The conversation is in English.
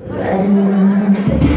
Red